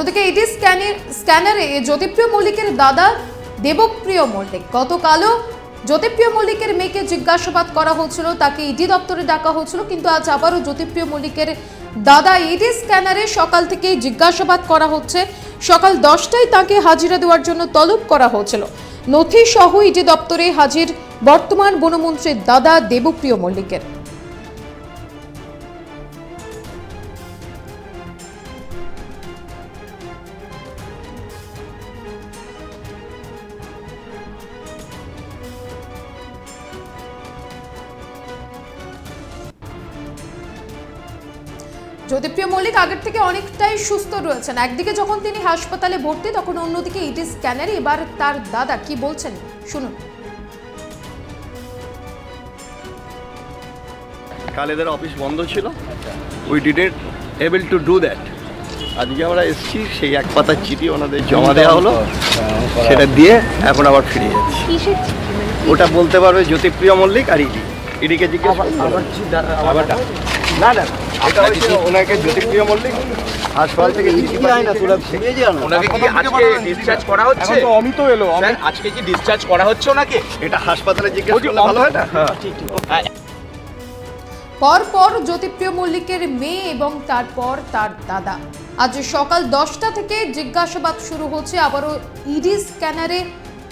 অন্যদিকে এটি স্ক্যানের স্ক্যানারে জ্যোতিপ্রিয় মল্লিকের দাদা দেবপ্রিয় মল্লিক। গতকালও জ্যোতিপ্রিয় মল্লিকের মেয়েকে জিজ্ঞাসাবাদ করা হচ্ছিল, তাকে ইডি দপ্তরে ডাকা হচ্ছিল, কিন্তু আজ আবারও জ্যোতিপ্রিয় মল্লিকের দাদা ইডি স্ক্যানারে সকাল থেকেই জিজ্ঞাসাবাদ করা হচ্ছে। সকাল দশটায় তাকে হাজিরা দেওয়ার জন্য তলব করা হয়েছিল নথি সহ ইডি দপ্তরে হাজির বর্তমান বনমন্ত্রীর দাদা দেবপ্রিয় মল্লিকের। জ্যোতিপ্রিয় মল্লিক আগের থেকে অনেকটাই সুস্থ রয়েছেন। একদিকে যখন তিনি হাসপাতালে ভর্তি তখন অন্যদিকে ইডি স্ক্যানারে। এবার তার দাদা কি বলছেন? শুনুন। কাল এদের অফিস বন্ধ ছিল। We didn't able to do that আজকে আমরা এসেছি সেই এক পাতার চিঠি ওনাদের জমা দেওয়া হলো। সেটা দিয়ে এখন আবার ফিরে যাচ্ছি। মানে ওটা বলতে পারবে জ্যোতিপ্রিয় মল্লিক আর ইডি। ইডিকে জিজ্ঞেস। না না। এটা হচ্ছে ওনাকে জ্যোতিপ্রিয় মল্লিক? হাসপাতাল থেকে চিঠি পাঠিয়ে না তোরা ভেঙে যাও না ওনাকে কি আজকে ডিসচার্জ করা হচ্ছে? এখন তো অমিত এলো আজকে কি ডিসচার্জ করা হচ্ছে ওনাকে? এটা হাসপাতালে জিজ্ঞেস করলে ভালো হয় না? পরপর জ্যোতিপ্রিয় মল্লিকের মেয়ে এবং তারপর তার দাদা। আজ সকাল দশটা থেকে জিজ্ঞাসাবাদ শুরু হচ্ছে। আবারও ইডি স্ক্যানারে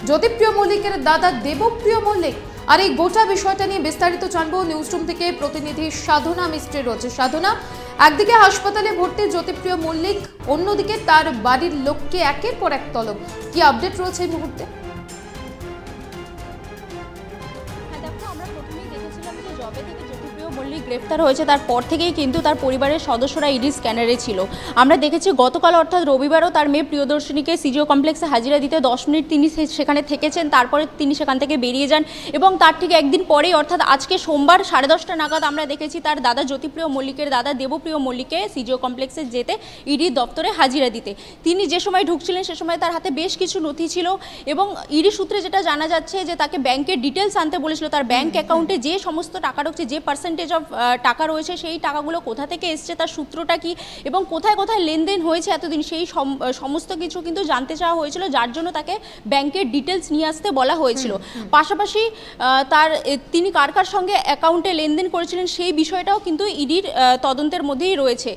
জ্যোতিপ্রিয় মল্লিকের দাদা দেবপ্রিয় মল্লিক আর এই গোটা বিষয়টা নিয়ে বিস্তারিত জানব নিউজরুম থেকে প্রতিনিধি সাধনা মিস্ত্রি রয়েছে। সাধনা, একদিকে হাসপাতালে ভর্তি জ্যোতিপ্রিয় মল্লিক, অন্যদিকে তার বাড়ির লোককে একের পর এক তলব। কি আপডেট রয়েছে এই মুহূর্তে? মল্লিক গ্রেফতার হয়েছে, তারপর থেকেই কিন্তু তার পরিবারের সদস্যরা ইডি স্ক্যানারে ছিল। আমরা দেখেছি গতকাল অর্থাৎ রবিবারও তার মেয়ে প্রিয়দর্শিনীকে সিজিও কমপ্লেক্সে হাজিরা দিতে দশ মিনিট তিনি সেখানে থেকেছেন, তারপরে তিনি সেখান থেকে বেরিয়ে যান এবং তার ঠিক একদিন পরেই অর্থাৎ আজকে সোমবার সাড়ে দশটা নাগাদ আমরা দেখেছি তার দাদা জ্যোতিপ্রিয় মল্লিকের দাদা দেবপ্রিয় মল্লিককে সিজিও কমপ্লেক্সে যেতে ইডি দপ্তরে হাজিরা দিতে। তিনি যে সময় ঢুকছিলেন সে সময় তার হাতে বেশ কিছু নথি ছিল এবং ইডি সূত্রে যেটা জানা যাচ্ছে যে তাকে ব্যাংকের ডিটেলস আনতে বলেছিল, তার ব্যাংক অ্যাকাউন্টে যে সমস্ত টাকা ঢুকছে, যে পার্সেন্টেজ অফ টাকা রয়েছে সেই টাকাগুলো কোথা থেকে এসছে তার সূত্রটা কি এবং কোথায় কোথায় লেনদেন হয়েছে এতদিন সেই সম- সমস্ত কিছু কিন্তু জানতে চাওয়া হয়েছিল যার জন্য তাকে ব্যাংকের ডিটেলস নিয়ে আসতে বলা হয়েছিল। পাশাপাশি তার তিনি কার কার সঙ্গে অ্যাকাউন্টে লেনদেন করেছিলেন সেই বিষয়টাও কিন্তু ইডির তদন্তের মধ্যেই রয়েছে।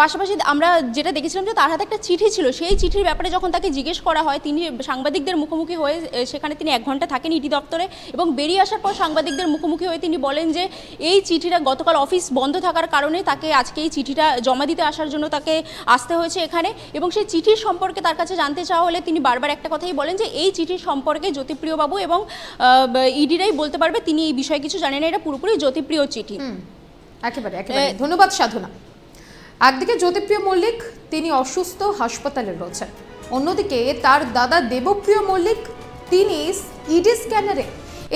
পাশাপাশি আমরা যেটা দেখেছিলাম যে তার হাতে একটা চিঠি ছিল সেই চিঠির ব্যাপারে যখন তাকে জিজ্ঞেস করা হয় তিনি সাংবাদিকদের মুখোমুখি হয়ে সেখানে তিনি এক ঘণ্টা থাকেন ইডি দপ্তরে এবং বেরিয়ে আসার পর সাংবাদিকদের মুখোমুখি হয়ে তিনি বলেন যে এই চিঠিটা গতকাল অফিস বন্ধ থাকার কারণে তাকে আজকে এই চিঠিটা জমা দিতে আসার জন্য তাকে আসতে হয়েছে এখানে। এবং সেই চিঠির সম্পর্কে তার কাছে জানতে চাওয়া হলে তিনি বারবার একটা কথাই বলেন যে এই চিঠির সম্পর্কে জ্যোতিপ্রিয়বাবু এবং ইডিরাই বলতে পারবে তিনি এই বিষয়ে কিছু জানেন না এটা পুরোপুরি জ্যোতিপ্রিয় চিঠি। একেবারে একেবারে। ধন্যবাদ সাধনা। একদিকে জ্যোতিপ্রিয় মল্লিক তিনি অসুস্থ হাসপাতালে রয়েছেন। অন্যদিকে তার দাদা দেবপ্রিয় মল্লিক তিনি ইডি স্ক্যানারে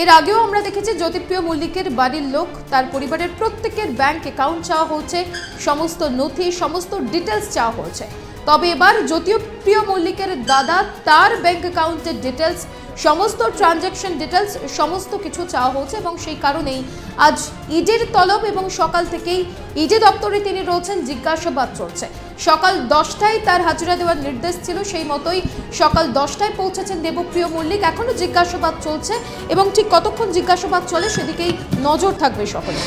এর আগেও আমরা দেখেছি জ্যোতিপ্রিয় মল্লিকের বাড়ির লোক, তার পরিবারের প্রত্যেকের ব্যাংক অ্যাকাউন্ট চাওয়া হচ্ছে, সমস্ত নথি, সমস্ত ডিটেলস চাওয়া হচ্ছে। তবে এবার জ্যোতিপ্রিয় মল্লিকের দাদা, তার ব্যাংক অ্যাকাউন্টের ডিটেলস সমস্ত ট্রানজ্যাকশন ডিটেলস সমস্ত কিছু চাওয়া হচ্ছে এবং সেই কারণেই আজ ইডির তলব এবং সকাল থেকেই ইডি দপ্তরে তিনি রয়েছেন, জিজ্ঞাসাবাদ চলছে। সকাল দশটায় তার হাজিরা দেওয়ার নির্দেশ ছিল, সেই মতোই সকাল দশটায় পৌঁছেছেন দেবপ্রিয় মল্লিক। এখনও জিজ্ঞাসাবাদ চলছে এবং ঠিক কতক্ষণ জিজ্ঞাসাবাদ চলে সেদিকেই নজর থাকবে সকলে